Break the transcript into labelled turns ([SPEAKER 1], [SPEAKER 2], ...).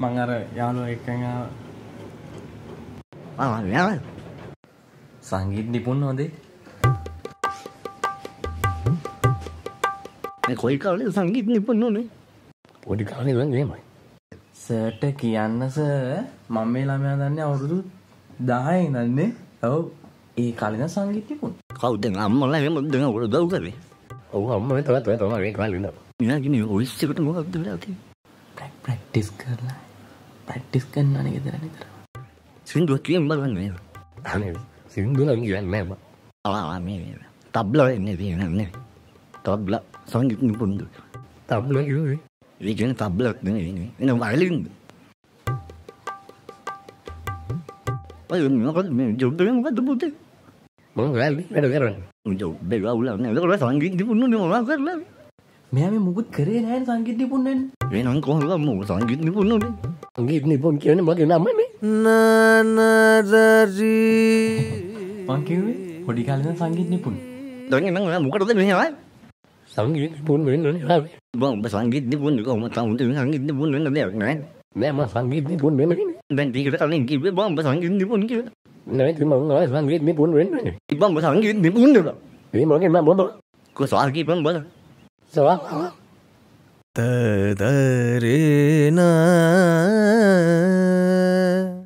[SPEAKER 1] මං අර යාලුව එකඟ සංගීත නිපුන් හොදේ
[SPEAKER 2] කොයි කාලේ සංගීත නිපුණනේ? පොඩි කාලේ ඉඳන් එහෙමයි
[SPEAKER 1] සර්ට කියන්න සර්. මම මේ ළමයා දන්නේ අවුරුදු 10 ඉඳන්නේ. ඔව්. ඒ කලින් සංගීත නිපුන්
[SPEAKER 2] කවුද? අම්මලා එහෙම දෙන උඩ දව් කරේ ඔව් අම්මා තමයි තමයි තමයි මේ කාලේ ඉඳන් මිනා කිනේ ඔය ඉස්සෙකට මොකක්ද වෙලා තියෙන්නේ
[SPEAKER 1] ප්‍රැක්ටිස් කරලා ප්‍රැක්ටිස් කරන්නනේ ගෙදර නිතර
[SPEAKER 2] සින්දුව කියන්න බලන්න නේද අනේ සින්දුව නම් කියන්නේ නෑ මම ආ මේ තබ්ලා එන්නේ තියෙන්නේ තබ්ලා සංගීත නිපුණද තබ්ලා කිව්වේ ඒ කියන්නේ තබ්ලා නෙවෙයි එන වයලින් ඔය මොකද මේ ජොබ් එක මොකද පුතේ මම වැල්ලි වැඩ කරන්නේ ජොබ් එක අවුල නෑ ඒක සංගීත නිපුණනේ මොනවා කරලා
[SPEAKER 1] මෙයා මේ මුකුත් කරේ නැහැ සංගීත නිපුන් වෙන්න
[SPEAKER 2] වෙනං කොහොමද මොකද සංගීත නිපුණනේ සංගීත නිපුණ කියන්නේ මගේ නම නේ
[SPEAKER 1] මං කිව්වේ පොඩි කාලේ සංගීත නිපුන්
[SPEAKER 2] දැන් නම් මොකටද මේ ආවේ සංගීත නිපුණ වෙන්නේ නැහැ බං සංගීත නිපුණ කොහොම තමයි සංගීත නිපුණ වෙන්න දෙයක් නෑ නෑ මම සංගීත නිපුණ වෙන්න කියන්නේ දැන් ටිකට කලින් කිව්වේ බං සංගීත නිපුණ කියලා නෑ ඉතින් මම ආවේ සංගීත නිපුණ වෙන්න බං සංගීත නිපුණ නේ ඒ මගේ මම බොබ කො සංගීත බං බල සවා
[SPEAKER 1] තදරේනා